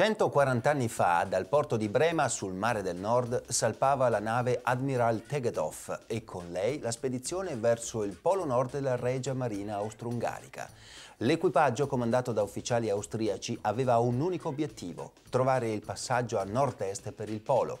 140 anni fa, dal porto di Brema sul mare del nord, salpava la nave Admiral Tegedov e con lei la spedizione verso il polo nord della Regia Marina Austro-Ungarica. L'equipaggio, comandato da ufficiali austriaci, aveva un unico obiettivo, trovare il passaggio a nord-est per il polo.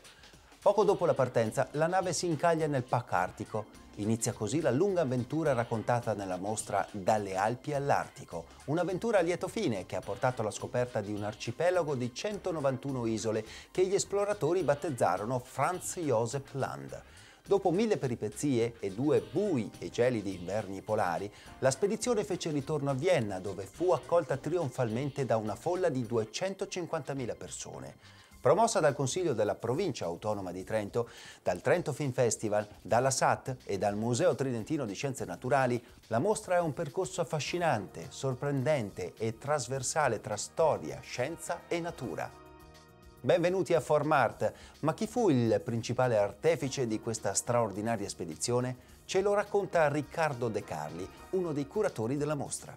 Poco dopo la partenza, la nave si incaglia nel pack artico Inizia così la lunga avventura raccontata nella mostra Dalle Alpi all'Artico, un'avventura a lieto fine che ha portato alla scoperta di un arcipelago di 191 isole che gli esploratori battezzarono Franz Josef Land. Dopo mille peripezie e due bui e gelidi inverni polari, la spedizione fece ritorno a Vienna dove fu accolta trionfalmente da una folla di 250.000 persone. Promossa dal Consiglio della Provincia Autonoma di Trento, dal Trento Film Festival, dalla SAT e dal Museo Tridentino di Scienze Naturali, la mostra è un percorso affascinante, sorprendente e trasversale tra storia, scienza e natura. Benvenuti a Formart, ma chi fu il principale artefice di questa straordinaria spedizione? Ce lo racconta Riccardo De Carli, uno dei curatori della mostra.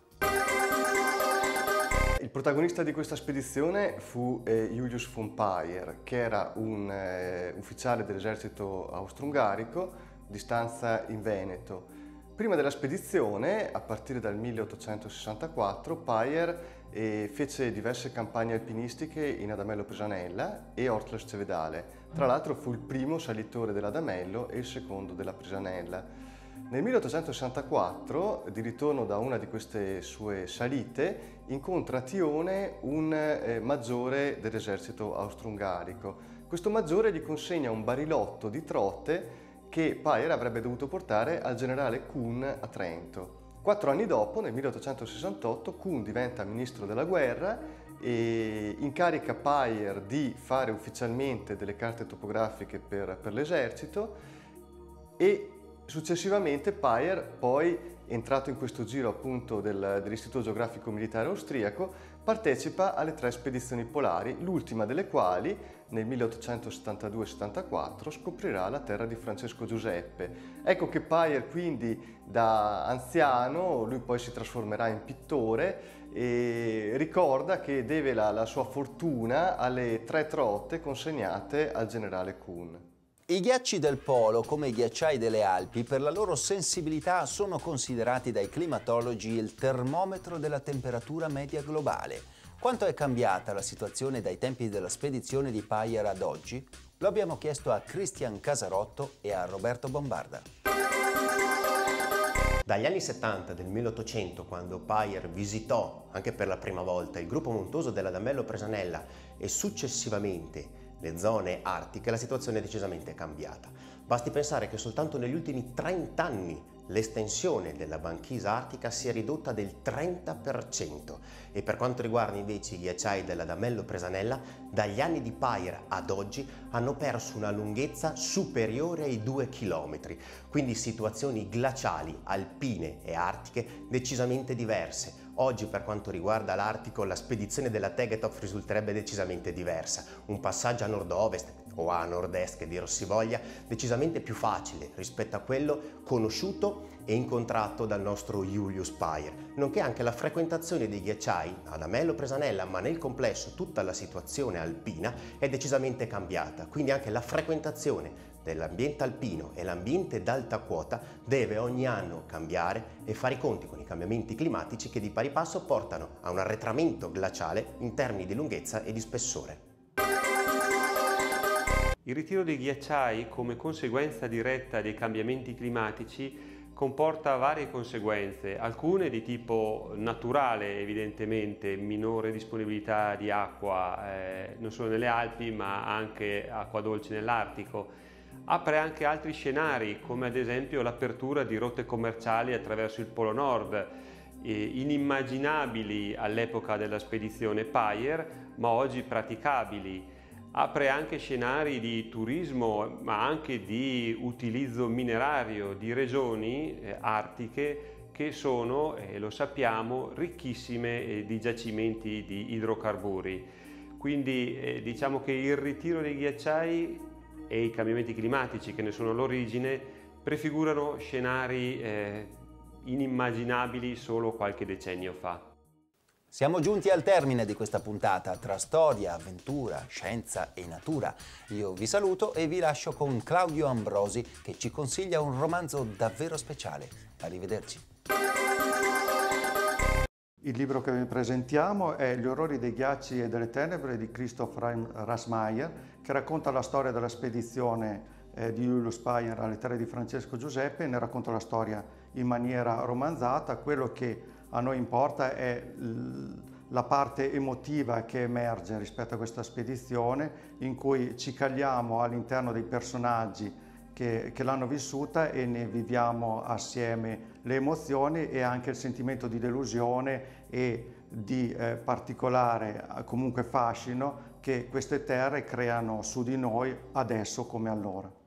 Il protagonista di questa spedizione fu eh, Julius von Payer, che era un eh, ufficiale dell'esercito austro-ungarico di stanza in Veneto. Prima della spedizione, a partire dal 1864, Payer eh, fece diverse campagne alpinistiche in Adamello Prisanella e Ortles Cevedale. Tra l'altro fu il primo salitore dell'Adamello e il secondo della Prisanella. Nel 1864, di ritorno da una di queste sue salite, incontra a Tione un eh, maggiore dell'esercito austro-ungarico. Questo maggiore gli consegna un barilotto di trote che Payer avrebbe dovuto portare al generale Kuhn a Trento. Quattro anni dopo, nel 1868, Kuhn diventa ministro della guerra e incarica Payer di fare ufficialmente delle carte topografiche per, per l'esercito e Successivamente Payer, poi entrato in questo giro appunto del, dell'Istituto Geografico Militare Austriaco, partecipa alle tre spedizioni polari, l'ultima delle quali nel 1872-74 scoprirà la terra di Francesco Giuseppe. Ecco che Payer quindi da anziano, lui poi si trasformerà in pittore e ricorda che deve la, la sua fortuna alle tre trotte consegnate al generale Kuhn. I ghiacci del polo, come i ghiacciai delle Alpi, per la loro sensibilità sono considerati dai climatologi il termometro della temperatura media globale. Quanto è cambiata la situazione dai tempi della spedizione di Payer ad oggi? Lo abbiamo chiesto a Christian Casarotto e a Roberto Bombarda. Dagli anni 70 del 1800, quando Payer visitò anche per la prima volta il gruppo montuoso della Damello Presanella e successivamente le zone artiche la situazione è decisamente cambiata. Basti pensare che soltanto negli ultimi 30 anni l'estensione della banchisa artica si è ridotta del 30% e per quanto riguarda invece i ghiacciai della Damello Presanella, dagli anni di Pair ad oggi hanno perso una lunghezza superiore ai 2 km, quindi situazioni glaciali, alpine e artiche decisamente diverse. Oggi per quanto riguarda l'Artico la spedizione della Tegetov risulterebbe decisamente diversa, un passaggio a nord-ovest o a nord-est che dir si voglia, decisamente più facile rispetto a quello conosciuto e incontrato dal nostro Julius Payer, nonché anche la frequentazione dei ghiacciai ad Amello Presanella, ma nel complesso tutta la situazione alpina è decisamente cambiata, quindi anche la frequentazione dell'ambiente alpino e l'ambiente d'alta quota deve ogni anno cambiare e fare i conti con i cambiamenti climatici che di pari passo portano a un arretramento glaciale in termini di lunghezza e di spessore. Il ritiro dei ghiacciai come conseguenza diretta dei cambiamenti climatici comporta varie conseguenze, alcune di tipo naturale evidentemente, minore disponibilità di acqua eh, non solo nelle Alpi ma anche acqua dolce nell'Artico. Apre anche altri scenari come ad esempio l'apertura di rotte commerciali attraverso il Polo Nord, eh, inimmaginabili all'epoca della spedizione Payer ma oggi praticabili apre anche scenari di turismo ma anche di utilizzo minerario di regioni eh, artiche che sono, eh, lo sappiamo, ricchissime eh, di giacimenti di idrocarburi. Quindi eh, diciamo che il ritiro dei ghiacciai e i cambiamenti climatici che ne sono l'origine prefigurano scenari eh, inimmaginabili solo qualche decennio fa. Siamo giunti al termine di questa puntata tra storia, avventura, scienza e natura. Io vi saluto e vi lascio con Claudio Ambrosi che ci consiglia un romanzo davvero speciale. Arrivederci. Il libro che vi presentiamo è Gli orrori dei ghiacci e delle tenebre di Christoph Rasmayer, che racconta la storia della spedizione eh, di Julius Bayer alle terre di Francesco Giuseppe, ne racconta la storia in maniera romanzata. Quello che a noi importa è la parte emotiva che emerge rispetto a questa spedizione in cui ci cagliamo all'interno dei personaggi che, che l'hanno vissuta e ne viviamo assieme le emozioni e anche il sentimento di delusione e di eh, particolare comunque fascino che queste terre creano su di noi adesso come allora.